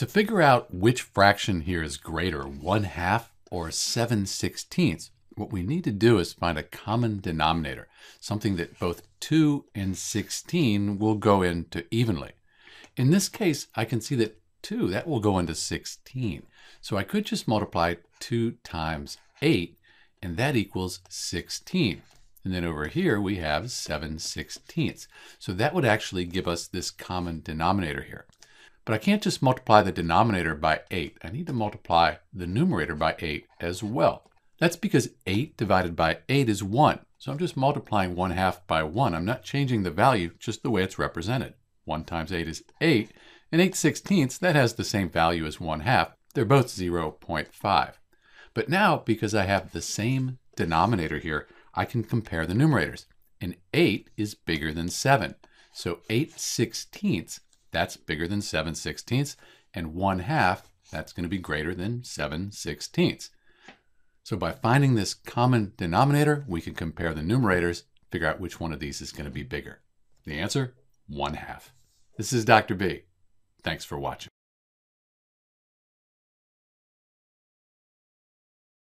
To figure out which fraction here is greater, 1 half or 7 sixteenths, what we need to do is find a common denominator, something that both 2 and 16 will go into evenly. In this case, I can see that 2, that will go into 16. So I could just multiply 2 times 8, and that equals 16. And then over here we have 7 sixteenths. So that would actually give us this common denominator here. But I can't just multiply the denominator by 8. I need to multiply the numerator by 8 as well. That's because 8 divided by 8 is 1. So I'm just multiplying 1 half by 1. I'm not changing the value, just the way it's represented. 1 times 8 is 8, and 8 sixteenths, that has the same value as 1 half. They're both 0.5. But now, because I have the same denominator here, I can compare the numerators. And 8 is bigger than 7. So 8 sixteenths, that's bigger than 7 sixteenths. And 1 half, that's going to be greater than 7 sixteenths. So by finding this common denominator, we can compare the numerators, figure out which one of these is going to be bigger. The answer, 1 half. This is Dr. B. Thanks for watching.